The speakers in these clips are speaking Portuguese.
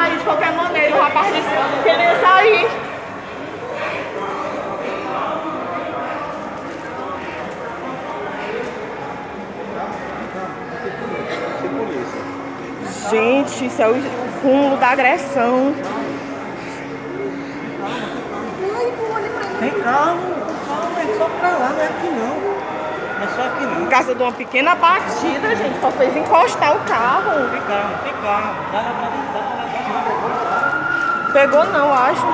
sair de qualquer maneira. O rapaz disse que ele ia sair. Gente, isso é o cúmulo da agressão. Tem calma, calma, é só pra lá, não é aqui não. É só aqui não. Por causa de uma pequena batida, gente, só fez encostar o carro. Tem calma, tem calma, dá pra. Pegou não, acho.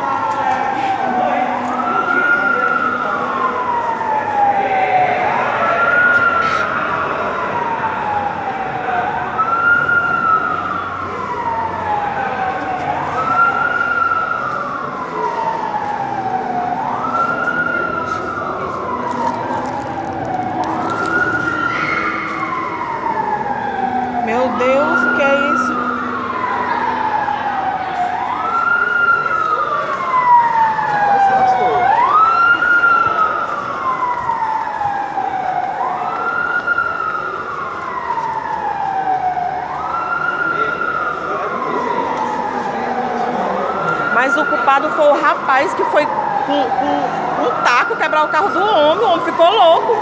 Meu Deus, o que é isso? Mas o culpado foi o rapaz que foi com, com um taco quebrar o carro do homem. O homem ficou louco.